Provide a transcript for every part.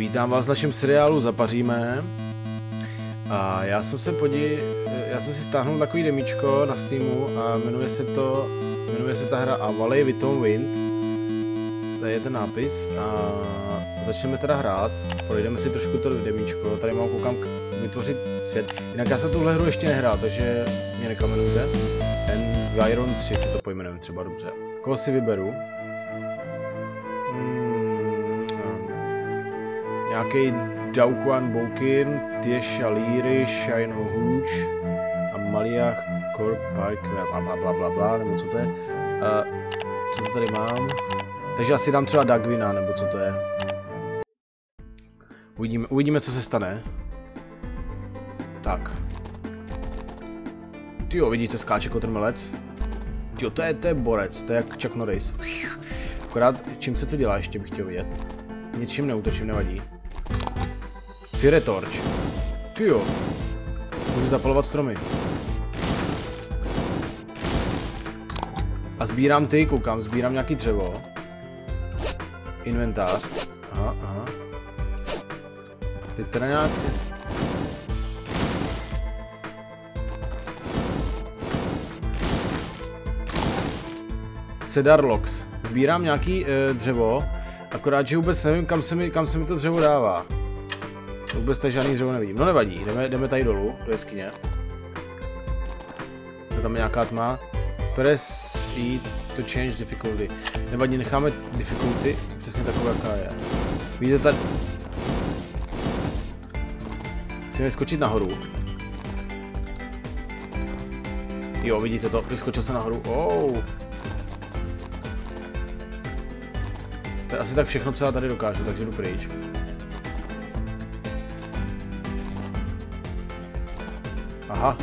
Vítám vás v našem seriálu Zapaříme. A já jsem se podí, já jsem si stáhnul takový demíčko na Steamu a jmenuje se to, jmenuje se ta hra Valley Viton Wind. Tady je ten nápis a začneme teda hrát. Projdeme si trošku to demíčko, tady mám koukám vytvořit svět. Jinak já jsem tuhle hru ještě nehrál, takže mě nekamenujte. Environ 3 si to pojmenujeme třeba dobře. Koho si vyberu? Nějaký Dauquan Bokin, Tieša Líry, Shine Hooch a Malia Corp Park, bla bla bla bla bla, nebo co to je. Uh, co to tady mám? Takže asi dám třeba Dagvina, nebo co to je. Uvidíme, uvidíme co se stane. Tak. Tyjo, vidíte, skáče kotrmelec? Tyjo, to je, to je borec, to je jak Chuck Norris. Akorát, čím se to dělá, ještě bych chtěl vidět. Ničím neutočím, nevadí. Fire Torch. Ty jo. Můžu zapalovat stromy. A sbírám ty, koukám, sbírám nějaký dřevo. Inventář. Aha, aha. Ty teda nějak si... Cedar Logs. Sbírám nějaký e, dřevo, akorát, že vůbec nevím, kam se mi, kam se mi to dřevo dává. Vůbec tady žádný dřevo nevidím. No nevadí, jdeme, jdeme tady dolů, do jeskyně. Je tam nějaká tma. Press E to change difficulty. Nevadí, necháme difficulty přesně taková, jaká je. Vidíte tady... Musíme skočit nahoru. Jo, vidíte to, vyskočil se nahoru. Oh. Asi tak všechno, co já tady dokážu, takže jdu pryč. Aha.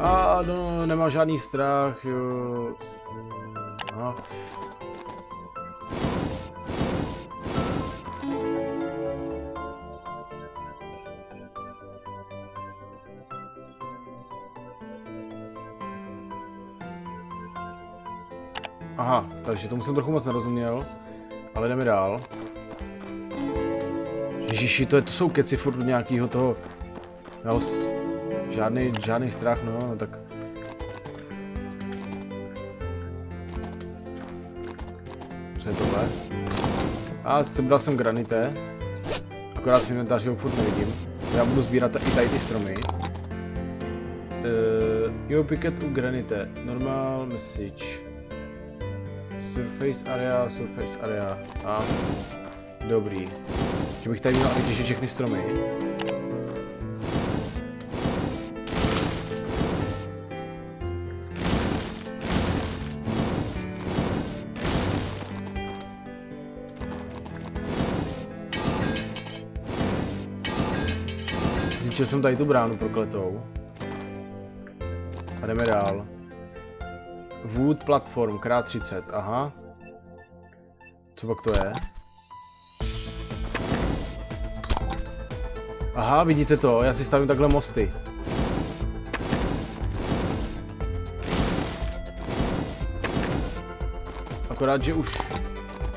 A no, nemám žádný strach, jo. Aha. Aha, takže tomu jsem trochu moc nerozuměl, ale jdeme dál. Ježiši, to, je, to jsou keci furt nějakého toho... Já Žádný, žádný strach, no, no tak... Co je tohle? A sebral jsem granité. Akorát v inventáři ho furt nevidím. Já budu sbírat i tady ty stromy. Uh, jo, picket u granité. Normal message. Surface area, surface area. A. Dobrý. Že bych tady měl vytěžit všechny stromy. Zničil jsem tady tu bránu prokletou. A jdeme dál. Wood platform, krát 30, aha. Co pak to je? Aha, vidíte to, já si stavím takhle mosty. Akorát, že už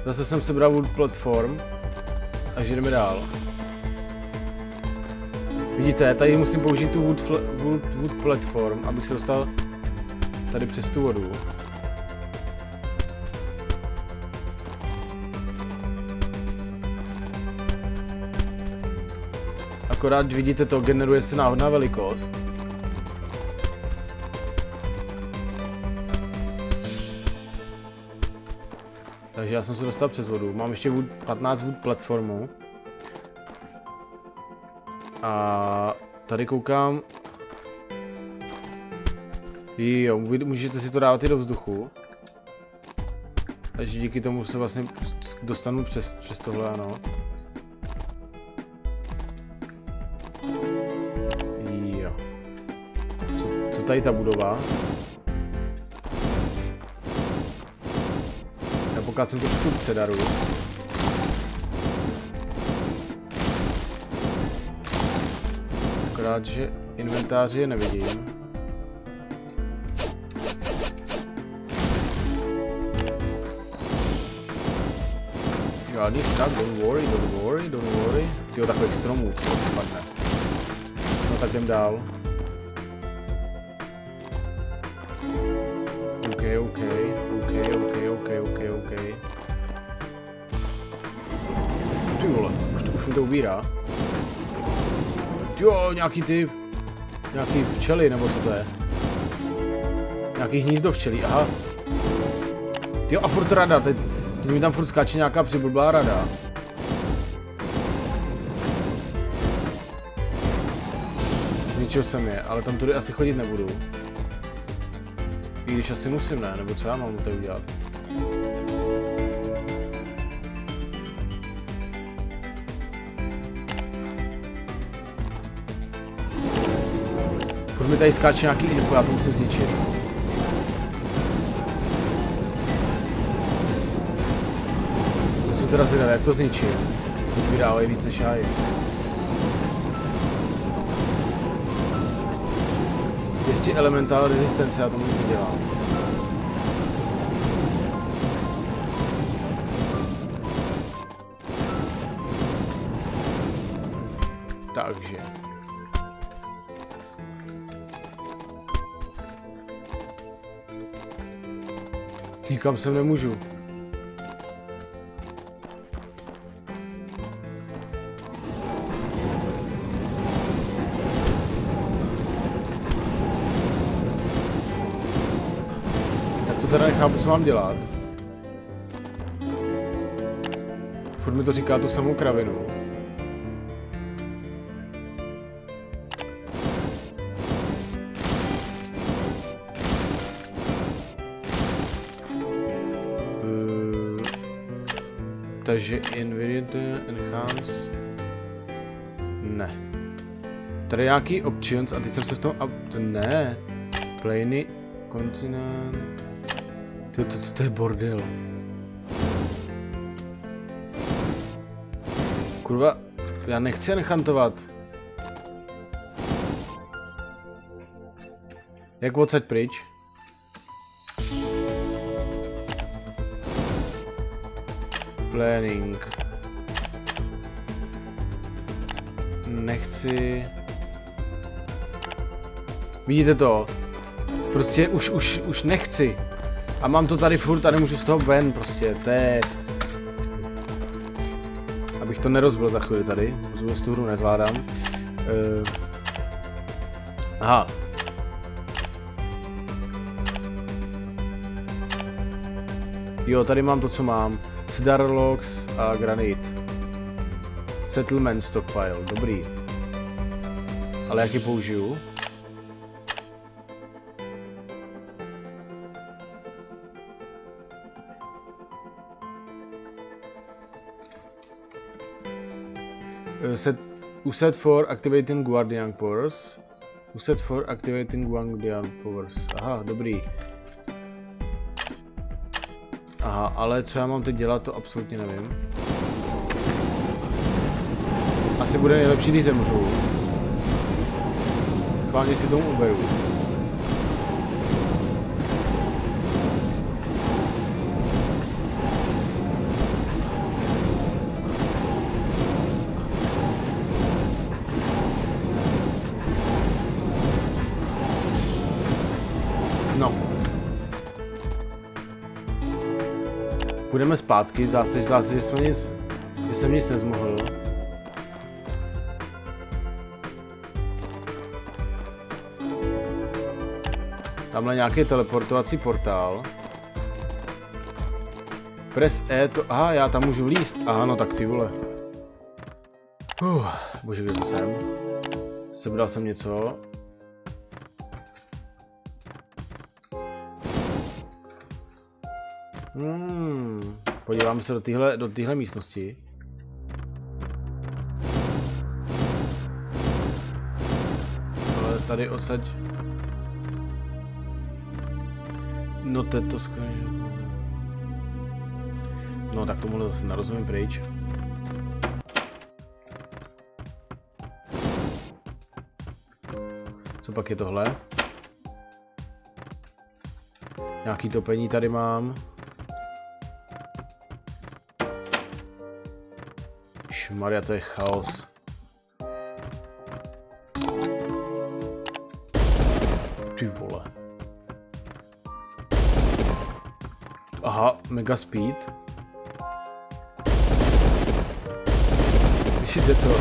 zase jsem sebral wood platform, takže jdeme dál. Vidíte, tady musím použít tu wood, wood, wood platform, abych se dostal tady přes tu vodu. Akorát vidíte to, generuje se náhodná velikost. Takže já jsem se dostal přes vodu. Mám ještě wood, 15 wood platformu. A tady koukám. Jo, můžete si to dávat i do vzduchu. Takže díky tomu se vlastně dostanu přes, přes tohle, ano. Jo. Co, co tady ta budova? Já pokácím trošku cedaru. Akorát, že inventáři je nevidím. Skladních tak, don't worry, don't worry, don't worry. Tyjo, takových stromů, to padne. No tak jdem dál. OK, OK, OK, OK, OK, OK, OK. Ty vole, už, to, už mi to ubírá. Jo, nějaký ty... Nějaký včely, nebo co to je? Nějaký hnízdo včelí, aha. Jo, a furt rada, teď mi tam furt skáče nějaká přiblblá rada. Zničil jsem je, ale tam tudy asi chodit nebudu. I když asi musím, ne? Nebo co já mám tady udělat? Furt mi tady skáče nějaký info, já to musím zničit. To teda zvědavé, jak to zničím. To vydávají víc než já jim. Jestli elementál rezistence, já tomu nic nedělám. Takže. Nikam sem nemůžu. Teda nechápu, co mám dělat. Furt mi to říká tu samou kravinu. Eh, Takže Infinite Enhance... Ne. Tady nějaký options a teď jsem se v tom... Ne. Plainy, Continent... To, to, to, to je bordel. Kurva, já nechci enchantovat. Jak odsaď pryč? Planning. Nechci... Vidíte to? Prostě už, už, už nechci. A mám to tady furt a nemůžu z toho ven prostě, to je... Abych to nerozbil za chvíli tady, vůbec tu hru nezvládám. Uh... Aha. Jo, tady mám to, co mám. Cedar logs a granit. Settlement stockpile, dobrý. Ale jak je použiju? Uh, set, set for activating guardian powers. Set for activating guardian powers. Aha, dobrý. Aha, ale co já mám teď dělat, to absolutně nevím. Asi bude nejlepší, když zemřu. Schválně si tomu uberu. Půjdeme zpátky, zase, zase, že jsme nic, že jsem nic nezmohl. Tamhle nějaký teleportovací portál. Press E to... Aha, já tam můžu vlíst. Aha, no tak ty vole. Uh, bože, kde jsem? Sebral jsem něco. Hmm, podíváme se do téhle do místnosti. Ale tady odsaď... No to to skvělé. No tak tomu zase narozumím pryč. Co pak je tohle? Nějaký topení tady mám. Šmarja, to je chaos. Ty vole. Aha, mega speed. Ještě to.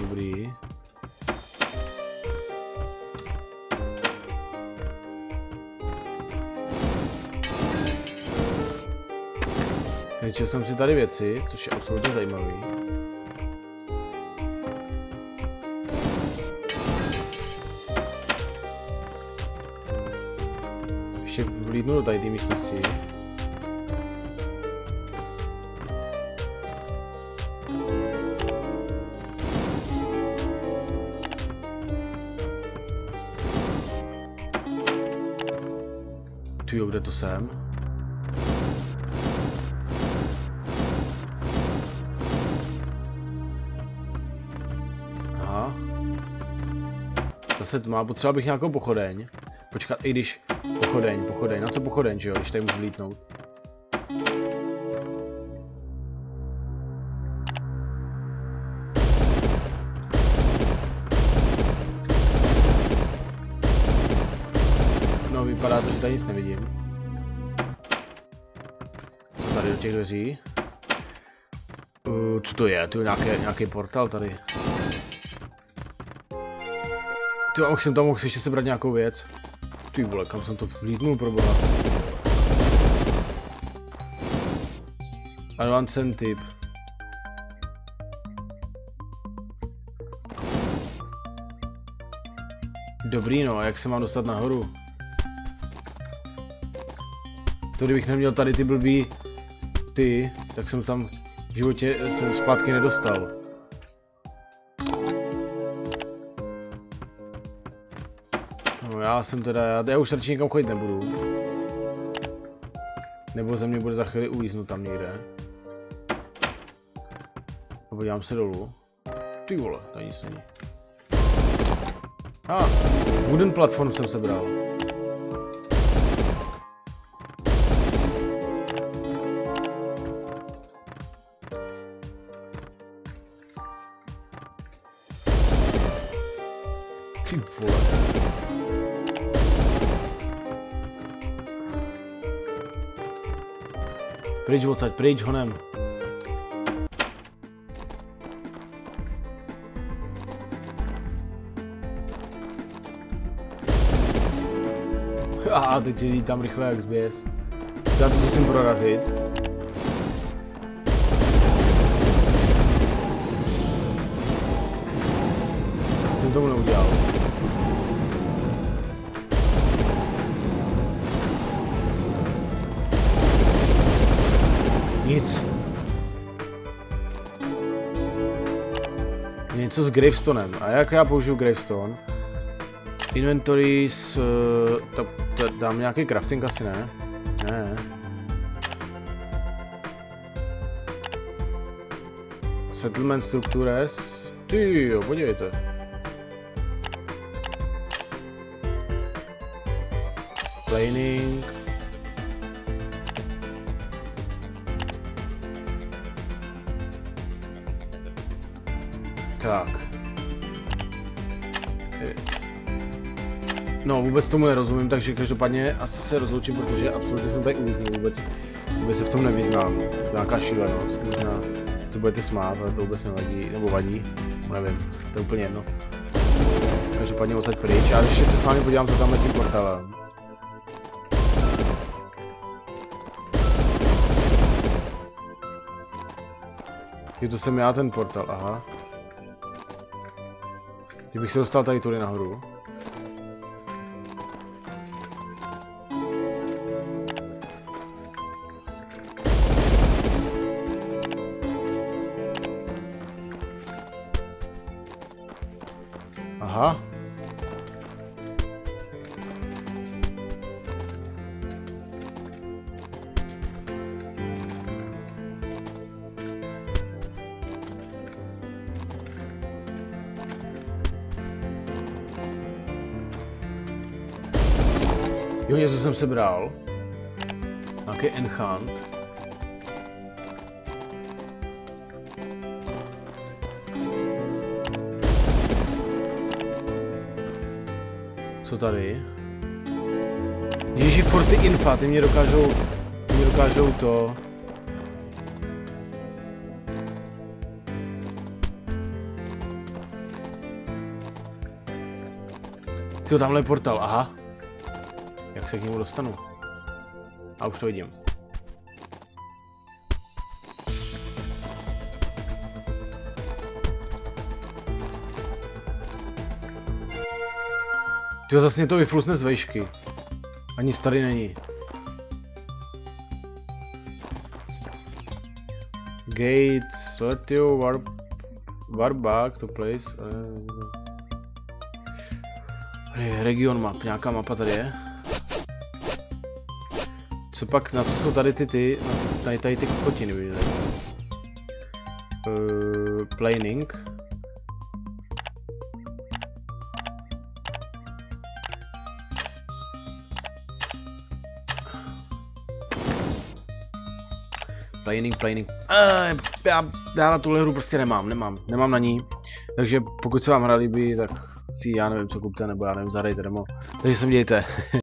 Dobrý. Vyčil jsem si tady věci, což je absolutně zajímavý. Vlídnu do tady té místnosti. Ty kde to jsem? Aha. Zase má, potřeba bych nějakou pochodeň. Počkat, i když... Pochodeň, pochodeň, na co pochodeň, že jo, když tady můžu lítnout. No, vypadá to, že tady nic nevidím. Co tady do těch dveří? Uh, co to je? To je nějaký, nějaký portál tady. Ty mohl jsem tam mohl ještě sebrat nějakou věc. Ty vole, kam jsem to vlítnul pro boha. Advanced typ. Dobrý no, jak se mám dostat nahoru? To kdybych neměl tady ty blbý ty, tak jsem tam v životě jsem zpátky nedostal. Jsem teda, já, já už radši nikam chodit nebudu. Nebo ze mě bude za chvíli uvíznout tam někde. Podívám se dolů. Ty vole, tady nic není. A, ah, wooden platform jsem sebral. Pryč odsaď, pryč honem. A teď jdi tam rychle jak zběs. Já to musím prorazit. Jsem tomu neudělal. Něco s Gravestonem. A jak já použiju Gravestone? Inventory s... To, to, dám nějaký crafting asi ne? Ne. Settlement structures. Ty jo, podívejte. Planing. No, vůbec tomu nerozumím, takže každopádně asi se rozloučím, protože absolutně jsem tady uvíznul, vůbec, vůbec se v tom nevyznám. To nějaká šílenost, možná se budete smát, ale to vůbec nevadí, nebo vadí, nevím, to je úplně jedno. Každopádně odsaď pryč, já ještě se s vámi podívám, co tam je tím portálem. Je to jsem já ten portál, aha. Kdybych se dostal tady tudy nahoru. Jo, něco jsem sebral. Nějaký enchant. Co tady? Ježiši, furt ty infa, ty mě dokážou... Ty mě dokážou to... Ty tamhle je portál, aha. Jak se k němu dostanu? A už to vidím. Ty zase mě to vyflusne z vejšky. Ani tady není. Gate, select your warp, warp back to place. Uh, region map, nějaká mapa tady je. Co pak, na co jsou tady ty ty, tady, tady ty kokotiny viděli. Uh, planing. Planing, planing. Uh, já, já na tuhle hru prostě nemám, nemám, nemám na ní. Takže pokud se vám hra líbí, tak si já nevím co kupte, nebo já nevím, zadejte demo. Takže se mějte.